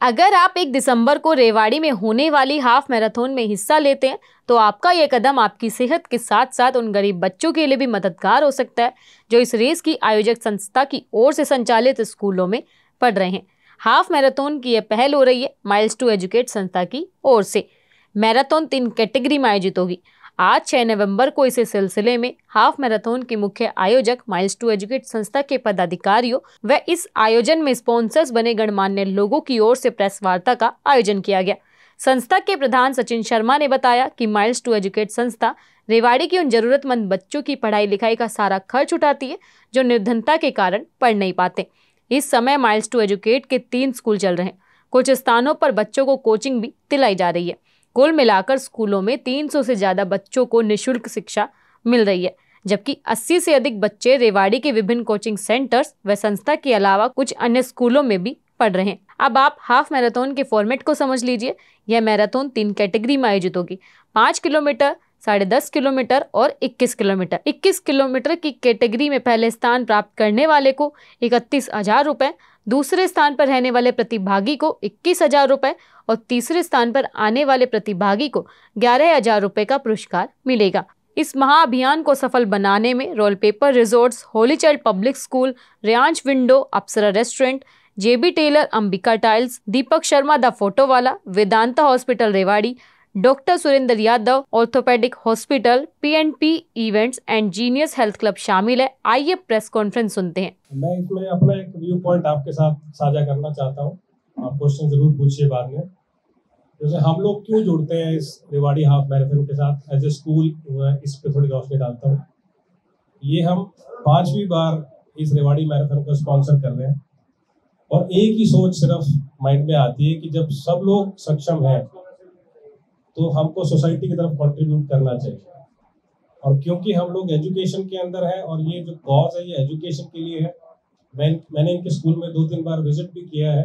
अगर आप एक दिसंबर को रेवाड़ी में होने वाली हाफ़ मैराथन में हिस्सा लेते हैं तो आपका ये कदम आपकी सेहत के साथ साथ उन गरीब बच्चों के लिए भी मददगार हो सकता है, जो इस रेस की आयोजक संस्था की ओर से संचालित स्कूलों में पढ़ रहे हैं। हाफ़ मैराथन की यह पहल हो रही है माइल्स टू एजुकेट संस्था की ओर से। मैराथन तीन कैटेगरी में आयोजित होगी। आज छह नवंबर को इस सिलसिले में हाफ़ मैराथन के मुख्य आयोजक, माइल्स टू एजुकेट संस्था के पदाधिकारियों व इस आयोजन में स्पॉन्सर्स बने गणमान्य लोगों की ओर से प्रेस वार्ता का आयोजन किया गया। संस्था के प्रधान सचिन शर्मा ने बताया कि माइल्स टू एजुकेट संस्था रेवाड़ी की उन जरूरतमंद बच्चों की पढ़ाई लिखाई का सारा खर्च उठाती है, जो निर्धनता के कारण पढ़ नहीं पाते। इस समय माइल्स टू एजुकेट के तीन स्कूल चल रहे हैं। कुछ स्थानों पर बच्चों को कोचिंग भी दिलाई जा रही है। कुल मिलाकर स्कूलों में 300 से ज़्यादा बच्चों को निशुल्क शिक्षा मिल रही है, जबकि 80 से अधिक बच्चे रेवाड़ी के विभिन्न कोचिंग सेंटर्स व संस्था के अलावा कुछ अन्य स्कूलों में भी पढ़ रहे हैं। अब आप हाफ़ मैराथन के फॉर्मेट को समझ लीजिए। यह मैराथन तीन कैटेगरी में आयोजित होगी। पाँच किलोमीटर, साढ़े दस किलोमीटर और इक्कीस किलोमीटर। इक्कीस किलोमीटर की कैटेगरी में पहले स्थान प्राप्त करने वाले को इकतीस हज़ार रुपये दूसरे स्थान पर रहने वाले प्रतिभागी को इक्कीस हज़ार रुपये और तीसरे स्थान पर आने वाले प्रतिभागी को ग्यारह हज़ार रुपये का पुरस्कार मिलेगा। इस महाअभियान को सफल बनाने में role paper resorts holy child public school Riyansh window, Apsara restaurant, JB tailor, Ambika tiles, Deepak Sharma the photo वाला Vedanta hospital Rewari doctor Surendra Yadav, orthopedic hospital PNP events and genius health club शामिल है। आइए press conference सुनते हैं। मैं इसमें अपना एक व्यू पॉइंट आपके साथ साझा करना चाहता हूँ। आप क्वेश्चन ज़रूर पूछिए बाद में। जैसे हम लोग क्यों जुड़ते हैं इस रेवाड़ी हाफ़ मैराथन के साथ? एज ए स्कूल इस पे थोड़ी रोशनी डालता हूँ। ये हम पांचवी बार इस रेवाड़ी मैराथन को स्पॉन्सर कर रहे हैं। और एक ही सोच सिर्फ़ माइंड में आती है कि जब सब लोग सक्षम हैं तो हमको सोसाइटी की तरफ़ कंट्रीब्यूट करना चाहिए। और क्योंकि हम लोग एजुकेशन के अंदर है और ये जो कॉज है, ये एजुकेशन के लिए है, मैं, मैंने इनके स्कूल में दो तीन बार विज़िट भी किया है।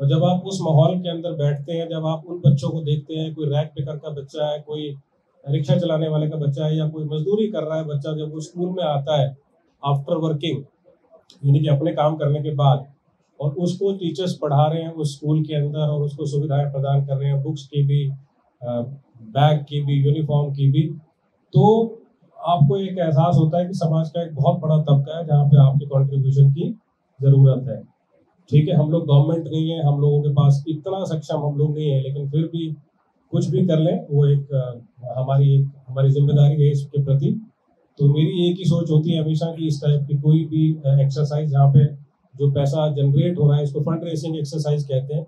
और जब आप उस माहौल के अंदर बैठते हैं, जब आप उन बच्चों को देखते हैं, कोई रैक पिकर का बच्चा है, कोई रिक्शा चलाने वाले का बच्चा है या कोई मजदूरी कर रहा है बच्चा जब वो स्कूल में आता है आफ्टर वर्किंग यानी कि अपने काम करने के बाद, और उसको टीचर्स पढ़ा रहे हैं उस स्कूल के अंदर और उसको सुविधाएँ प्रदान कर रहे हैं बुक्स की भी बैग की भी, यूनिफॉर्म की भी तो आपको एक एहसास होता है कि समाज का एक बहुत बड़ा तबका है जहाँ पे आपके कंट्रीब्यूशन की ज़रूरत है। ठीक है, हम लोग गवर्नमेंट नहीं है, हम लोगों के पास इतना सक्षम हम लोग नहीं है, लेकिन फिर भी कुछ भी कर लें, वो एक हमारी एक, हमारी ज़िम्मेदारी है इसके प्रति। तो मेरी एक ही सोच होती है हमेशा कि इस टाइप की कोई भी एक्सरसाइज जहाँ पे जो पैसा जनरेट हो रहा है, इसको फंड रेसिंग एक्सरसाइज कहते हैं।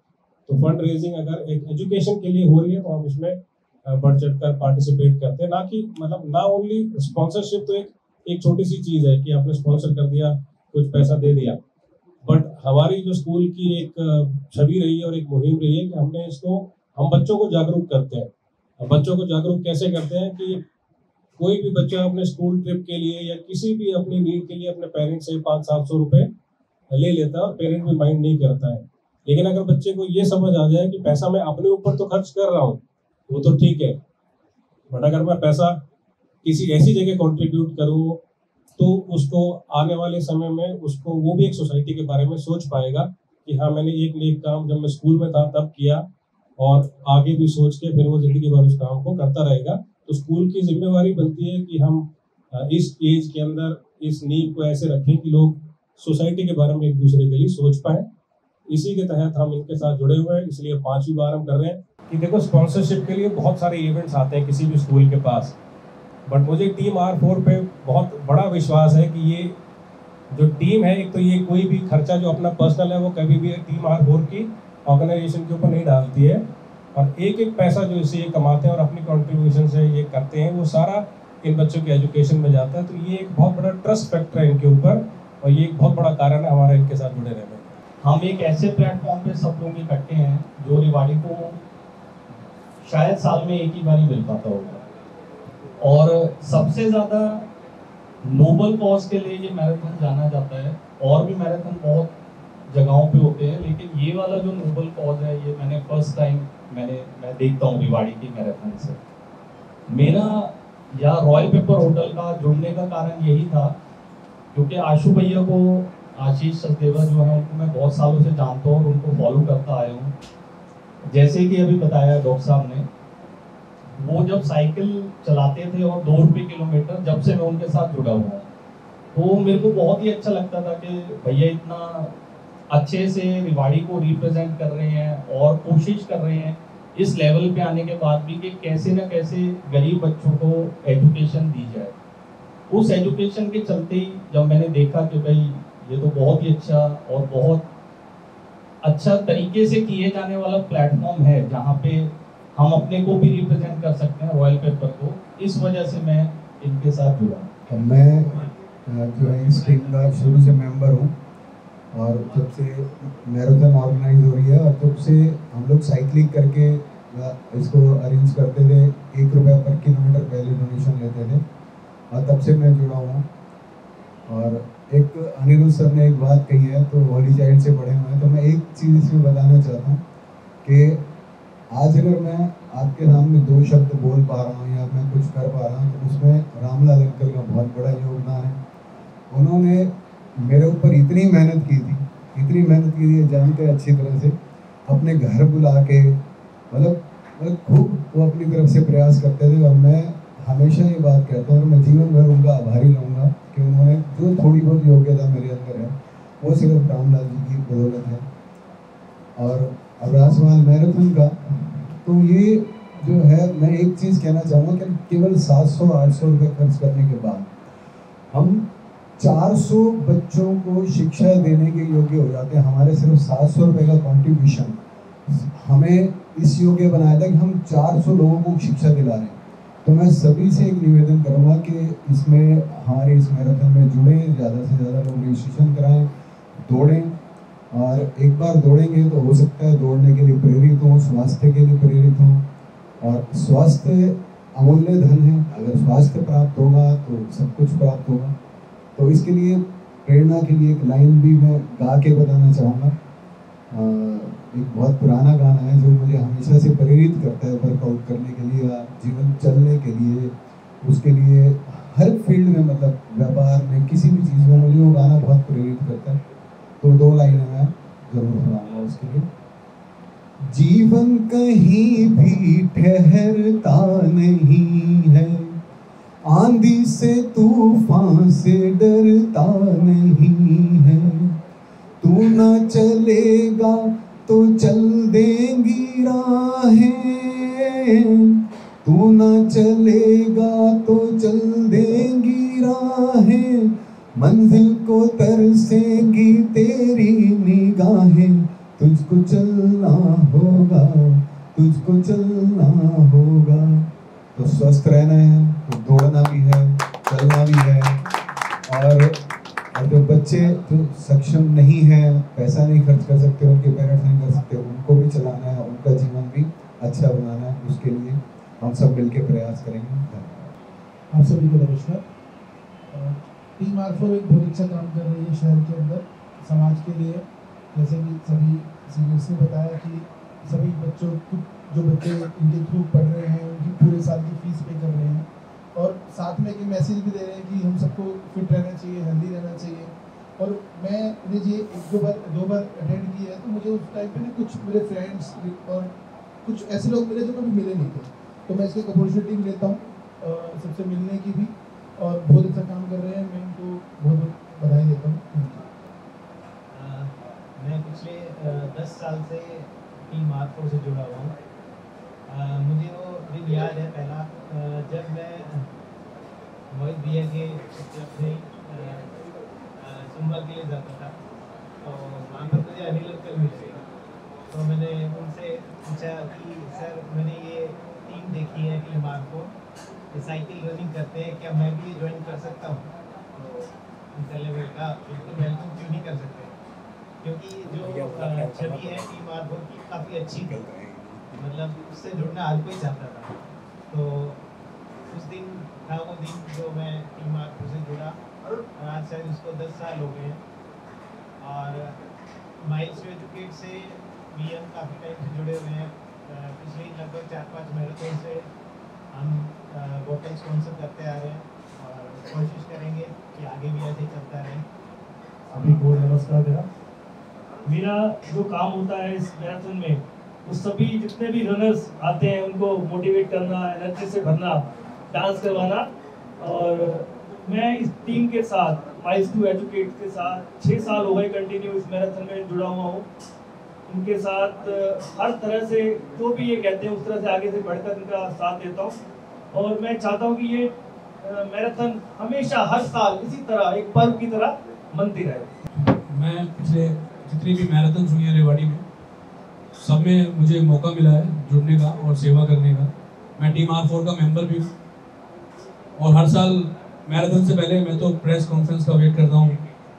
तो फंड रेजिंग अगर एक एजुकेशन के लिए हो रही है तो हम इसमें बढ़ चढ़ कर पार्टिसिपेट करते हैं। ना कि मतलब ना ओनली स्पॉन्सरशिप तो एक एक छोटी सी चीज़ है कि आपने स्पॉन्सर कर दिया, कुछ पैसा दे दिया। बट हमारी जो स्कूल की एक छवि रही है और एक मुहिम रही है कि हमने इसको, हम बच्चों को जागरूक करते हैं। बच्चों को जागरूक कैसे करते हैं कि कोई भी बच्चा अपने स्कूल ट्रिप के लिए या किसी भी अपनी नीड के लिए अपने पेरेंट्स से पाँच सात सौ रुपये ले लेता है और पेरेंट भी माइंड नहीं करता है। लेकिन अगर बच्चे को ये समझ आ जाए कि पैसा मैं अपने ऊपर तो खर्च कर रहा हूँ, वो तो ठीक है। बट अगर मैं पैसा किसी ऐसी जगह कंट्रीब्यूट करूँ तो उसको आने वाले समय में उसको वो भी एक सोसाइटी के बारे में सोच पाएगा कि हाँ मैंने एक नेक काम जब मैं स्कूल में था तब किया और आगे भी सोच के फिर वो ज़िंदगी भर उस काम को करता रहेगा। तो स्कूल की जिम्मेवारी बनती है कि हम इस एज के अंदर इस नींव को ऐसे रखें कि लोग सोसाइटी के बारे में एक दूसरे के लिए सोच पाए। इसी के तहत हम इनके साथ जुड़े हुए हैं, इसलिए पांचवी बार हम कर रहे हैं। कि देखो स्पॉन्सरशिप के लिए बहुत सारे इवेंट्स आते हैं किसी भी स्कूल के पास। बट मुझे टीम आर फोर पे बहुत बड़ा विश्वास है कि ये जो टीम है, एक तो ये कोई भी खर्चा जो अपना पर्सनल है, वो कभी भी टीम आर फोर की ऑर्गेनाइजेशन के ऊपर नहीं डालती है। और एक एक पैसा जो इसे ये कमाते हैं और अपनी कॉन्ट्रीब्यूशन से ये करते हैं, वो सारा इन बच्चों के एजुकेशन में जाता है। तो ये एक बहुत बड़ा ट्रस्ट फैक्टर है इनके ऊपर, और ये एक बहुत बड़ा कारण है हमारे इनके साथ जुड़े रहने हम एक ऐसे प्लेटफॉर्म पे सब लोग इकट्ठे हैं जो रिवाड़ी को शायद साल में एक ही बार ही मिल पाता होगा। और सबसे ज़्यादा नोबल कॉज के लिए ये मैराथन जाना जाता है। और भी मैराथन बहुत जगहों पे होते हैं, लेकिन ये वाला जो नोबल कॉज है, ये मैंने फ़र्स्ट टाइम मैंने, मैं देखता हूँ रिवाड़ी की मैराथन से। मेरा या रॉयल पेपर होटल का जुड़ने का कारण यही था, क्योंकि आशु भैया को आशीष सचदेवा जो है, उनको मैं बहुत सालों से जानता हूँ और उनको फॉलो करता आया हूँ। जैसे कि अभी बताया डॉक्टर साहब ने, वो जब साइकिल चलाते थे और दो रुपये किलोमीटर जब से मैं उनके साथ जुड़ा हुआ तो मेरे को बहुत ही अच्छा लगता था कि भैया इतना अच्छे से रिवाड़ी को रिप्रेजेंट कर रहे हैं और कोशिश कर रहे हैं इस लेवल पे आने के बाद भी कि कैसे ना कैसे गरीब बच्चों को एजुकेशन दी जाए। उस एजुकेशन के चलते ही जब मैंने देखा कि भाई ये तो बहुत ही अच्छा और बहुत अच्छा तरीके से किए जाने वाला प्लेटफॉर्म है, जहाँ पे हम अपने को भी रिप्रेजेंट कर सकते हैं रॉयल पेपर को। इस वजह से मैं इनके साथ जुड़ा मैं जो है इस टीम का शुरू से मेंबर हूँ और जब से मैराथन ऑर्गेनाइज हो रही है और जब से हम लोग साइकिलिंग करके इसको अरेंज करते थे, एक रुपया पर किलोमीटर पहले डोनेशन लेते थे, और तब से मैं जुड़ा हूँ। और एक अनिरुद्ध सर ने एक बात कही है तो होली चाइल्ड से पढ़े हुए हैं। तो मैं एक चीज़ इसमें बताना चाहता हूँ कि आज अगर मैं आपके सामने दो शब्द बोल पा रहा हूँ या मैं कुछ कर पा रहा हूँ तो उसमें रामलाल अंकल का बहुत बड़ा योगदान है। उन्होंने मेरे ऊपर इतनी मेहनत की थी, इतनी मेहनत की थी जानते अच्छी तरह से, अपने घर बुला के मतलब मतलब खूब वो अपनी तरफ़ से प्रयास करते थे। और मैं हमेशा ये बात कहता हूँ और मैं जीवन भर उनका आभारी रहूँगा। कि उन्होंने जो थोड़ी बहुत योग्यता मेरे अंदर है, वो सिर्फ़ रामलाल जी की बदौलत है। और अब राजमाल मैराथन का तो ये जो है, मैं एक चीज़ कहना चाहूँगा कि केवल सात सौ, आठ सौ रुपये खर्च करने के बाद हम 400 बच्चों को शिक्षा देने के योग्य हो जाते हैं। हमारे सिर्फ़ सात सौ रुपये का कंट्रीब्यूशन हमें इस योग्य बनाया था कि हम 400 लोगों को शिक्षा दिला रहे हैं। तो मैं सभी से एक निवेदन करूँगा कि इसमें, हमारे इस मैराथन में जुड़े, ज़्यादा से ज़्यादा लोग रजिस्ट्रेशन कराएँ, दौड़ें, और एक बार दौड़ेंगे तो हो सकता है दौड़ने के लिए प्रेरित हों, स्वास्थ्य के लिए प्रेरित हों, और स्वास्थ्य अमूल्य धन है। अगर स्वास्थ्य प्राप्त होगा तो सब कुछ प्राप्त होगा। तो इसके लिए, प्रेरणा के लिए एक लाइन भी मैं गा के बताना चाहूँगा। एक बहुत पुराना गाना है जो मुझे हमेशा से प्रेरित करता है वर्कआउट करने के लिए या जीवन चलने के लिए। उसके लिए हर फ़ील्ड में मतलब व्यापार में किसी भी चीज़ में मुझे वो गाना बहुत प्रेरित करता है। तो दो लाइनें मैं ज़रूर सुनाऊँगा उसके लिए। जीवन कहीं भी ठहरता नहीं है। आंधी से तूफ़ान से डरता नहीं है। न चलेगा तो चल देंगी राहें। तू न चलेगा तो चल देंगी राहें। मंजिल को तरसेंगी तेरी निगाहें। तुझको चलना होगा, तुझको चलना होगा। तो स्वस्थ रहना है तो दौड़ना भी है, चलना भी है। और और जो बच्चे जो सक्षम नहीं है, पैसा नहीं खर्च कर सकते, उनके पेरेंट्स नहीं कर सकते, उनको भी चलाना है, उनका जीवन भी अच्छा बनाना है, उसके लिए हम सब मिलकर प्रयास करेंगे। आप सभी को नमस्कार। टीम आर एक बहुत अच्छा काम कर रही है शहर के अंदर, समाज के लिए। जैसे कि सभी सीनियर्स ने बताया कि सभी बच्चों जो बच्चे इनके थ्रू पढ़ रहे हैं, उनकी पूरे साल की फ़ीस पे कर रहे हैं। और साथ में एक मैसेज भी दे रहे हैं कि हम सबको फिट रहना चाहिए हेल्दी रहना चाहिए। और मैं ने ये एक, दो बार दो बार अटेंड किया है तो मुझे उस टाइम पे ना कुछ मेरे फ्रेंड्स और कुछ ऐसे लोग मिले जो कभी मिले नहीं थे। तो मैं इसकी अपॉर्चुनिटी भी लेता हूँ सबसे मिलने की भी। और बहुत अच्छा काम कर रहे हैं, मैं इनको बहुत बहुत बधाई देता हूँ। मैं पिछले दस साल से टीम आर से जुड़ा हुआ हूँ। मुझे वो दिन याद है पहला जब मैं मोहित भैया के अपने चुम्बल के लिए जाता था। तो वहाँ पर मुझे अनिल अंकल मिल गए। तो मैंने उनसे पूछा कि सर मैंने ये टीम देखी है कि को। ये साइकिल रनिंग करते हैं क्या मैं भी ज्वाइन कर सकता हूँ? तो अंकल ने कहा बिल्कुल वेलकम क्यों नहीं कर सकते? क्योंकि जो छवि है टीम मार्को की काफ़ी अच्छी थी मतलब उससे जुड़ना हर कोई चाहता था। तो उस दिन, था वो दिन जो मैं टीम आरपू से जुड़ा और आज शायद उसको दस साल हो गए और माइल्स एजुकेट से भी हम काफ़ी टाइम से जुड़े हुए हैं। पिछले लगभग चार पाँच महीनों से हम बोटल स्पॉन्सर करते आ रहे हैं और कोशिश करेंगे कि आगे भी ऐसे चलता रहे। अभी को नमस्कार मेरा मेरा जो काम होता है इस मैराथन में वो सभी जितने भी रनर्स आते हैं, उनको मोटिवेट करना एनर्जी से भरना डांस करवाना। और मैं इस टीम के साथ माइल्स टू एजुकेट के साथ छः साल हो गए कंटिन्यू इस मैराथन में जुड़ा हुआ हूँ। उनके साथ हर तरह से जो भी ये कहते हैं, उस तरह से आगे से बढ़कर इनका साथ देता हूँ। और मैं चाहता हूँ कि ये मैराथन हमेशा, हर साल इसी तरह, एक पर्व की तरह मनती रहे। मैं पिछले जितनी भी मैराथन हुई हैं, रेवाड़ी में सब में मुझे मौका मिला है जुड़ने का और सेवा करने का। मैं टीम आर फोर का मेंबर भी हूँ। और हर साल मैराथन से पहले मैं तो प्रेस कॉन्फ्रेंस का वेट करता हूँ।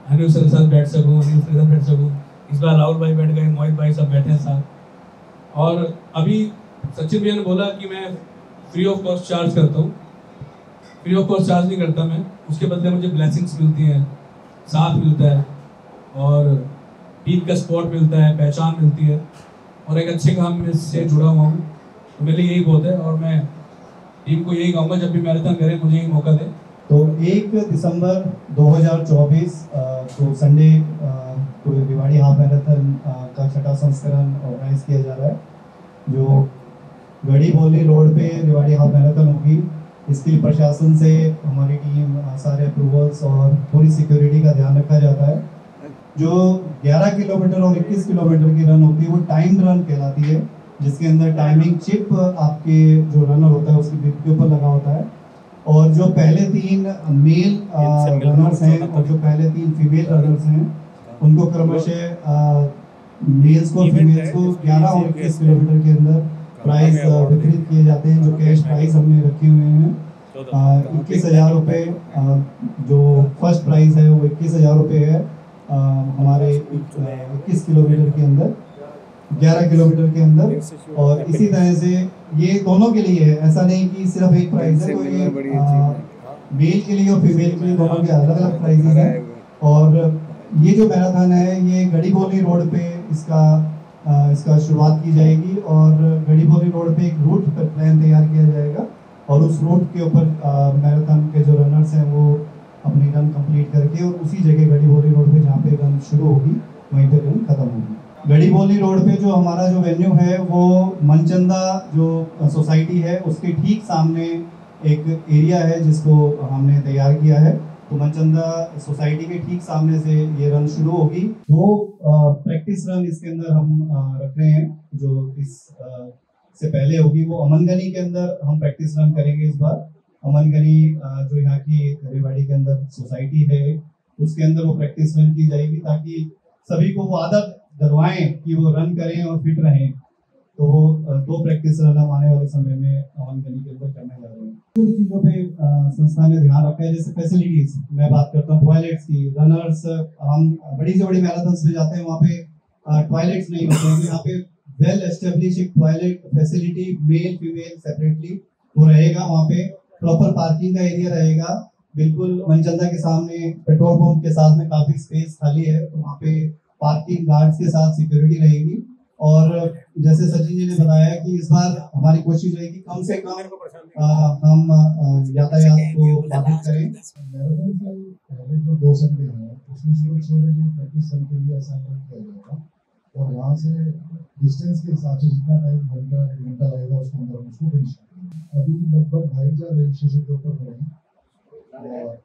अनिल सर साथ बैठ सकूँ अनिल सर साथ बैठ सकूँ। इस बार राहुल भाई बैठ गए, मोहित भाई सब बैठे हैं साथ। और अभी सचिन भैया ने बोला कि मैं फ्री ऑफ़ कॉस्ट चार्ज करता हूँ। फ्री ऑफ़ कॉस्ट चार्ज नहीं करता मैं। उसके बदले मुझे ब्लेसिंग्स मिलती हैं, साथ मिलता है। और टीम का स्पॉट मिलता है, पहचान मिलती है। और एक अच्छे काम में से जुड़ा हुआ हूँ। तो मेरे लिए यही बहुत है और मैं टीम को यही कहूँगा, जब भी मैराथन करें, मुझे यही मौका दे। तो एक दिसंबर 2024 को संडे को रिवाड़ी हाफ़ मैराथन का छठा संस्करण ऑर्गेनाइज किया जा रहा है, जो गढ़ी बोली रोड पे रिवाड़ी हाफ़ मैराथन होगी। इसके लिए प्रशासन से हमारी टीम सारे अप्रूवल्स और पूरी सिक्योरिटी का ध्यान रखा जाता है। जो 11 किलोमीटर और 21 किलोमीटर की रन होती है वो टाइम रन कहलाती है जिसके अंदर टाइमिंग चिप आपके जो रनर होता है उसकी बिप के ऊपर लगा होता है। और जो पहले तीन मेल रनर्स हैं और जो पहले तीन फीमेल रनर्स हैं उनको क्रमशः मेल्स को फीमेल्स को 11 और 21 किलोमीटर के अंदर प्राइस वितरित किए जाते हैं जो कैश प्राइस हमने रखे हुए हैं। इक्कीस हज़ार रुपये जो फ़र्स्ट प्राइज है वो इक्कीस हज़ार रुपये है। हमारे इक्कीस किलोमीटर के अंदर 11 किलोमीटर के अंदर। और इसी तरह से ये दोनों के लिए है। ऐसा नहीं कि सिर्फ़ एक प्राइस है तो ये मेल के लिए और फीमेल के लिए दोनों के अलग अलग प्राइजेस हैं। और ये जो मैराथन है ये बोली रोड पे इसका आ, इसका शुरुआत की जाएगी और बोली रोड पे एक रूट प्लान तैयार किया जाएगा। और उस रूट के ऊपर मैराथन के जो रनर्स हैं वो अपनी रन कंप्लीट करके और उसी जगह गड़ी बोली रोड पे जहाँ पे रन शुरू होगी, वहीं पे रन खत्म होगी। गड़ी बोली रोड पे जो हमारा जो वेन्यू है, वो मनचंदा जो सोसाइटी है, उसके ठीक सामने एक एरिया है जिसको हमने तैयार किया है। तो मनचंदा सोसाइटी के ठीक सामने से ये रन शुरू होगी। दो प्रैक्टिस रन इसके अंदर हम रख रहे हैं, जो इस से पहले होगी, वो अमनगनी के अंदर हम प्रैक्टिस रन करेंगे इस बार। अमनगनी जो यहाँ की रेवाड़ी के अंदर सोसाइटी है, उसके अंदर वो प्रैक्टिस रन की जाएगी ताकि सभी को वो आदत करवाएँ कि वो रन करें और फिट रहें। तो वो दो प्रैक्टिस रन हम आने वाले समय में अमन गली के अंदर करने जा रहे हैं। कुछ चीज़ों पे संस्था ने ध्यान रखा है, जैसे फैसिलिटीज़ मैं बात करता हूँ टॉयलेट्स की। रनर्स हम बड़ी से बड़ी मैराथन में जाते हैं, वहाँ पे टॉयलेट्स नहीं होते हैं। यहाँ पे वेल एस्टेब्लिश एक toilet facility male female separately वो रहेगा वहाँ पे। प्रॉपर पार्किंग का एरिया रहेगा। बिल्कुल मनचंदा के सामने पेट्रोल पंप के साथ में काफ़ी स्पेस खाली है तो वहाँ पे पार्किंग गार्ड्स के साथ सिक्योरिटी रहेगी। और जैसे सचिन जी ने बताया कि इस बार हमारी कोशिश रहेगी कम से कम आ, हम यातायात को बाधित करें। दो और वहाँ से डिस्टेंस के हिसाब से जितना टाइम घंटा एक घंटा लगेगा उसके अंदर उसको करेंगे अभी लगभग ढाई हज़ार रजिस्ट्रेशन के ऊपर और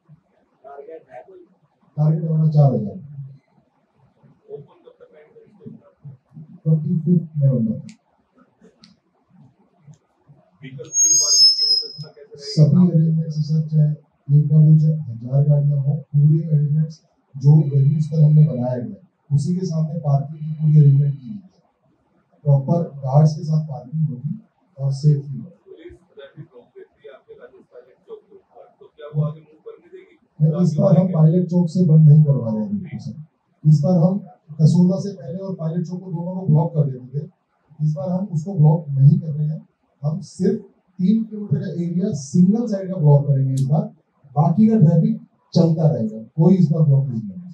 टारगेट हमारा चार हज़ार। ट्वेंटी फिफ्थ नवंबर सभी अरेंजमेंट्स सर चाहे एक गाड़ी चाहे हज़ार गाड़ियाँ हो पूरे अरेंजमेंट्स जो वेन्यूज पर हमने बनाया गया उसी के सामने पार्किंग की पूरी अरेंजमेंट की गई है। प्रॉपर गार्ड्स के साथ पार्किंग होगी और सेफ्टी होगी। इस बार हम पायलट चौक से बंद नहीं करवा रहे हैं इस बार हम कसोला से पहले और पायलट चौक को दोनों को ब्लॉक कर देते थे इस बार हम उसको ब्लॉक नहीं कर रहे हैं। हम सिर्फ़ तीन किलोमीटर का एरिया सिंगल साइड का ब्लॉक करेंगे इस बार। बाकी का ट्रैफ़िक चलता रहेगा। कोई इस बार ब्लॉक नहीं करेगा।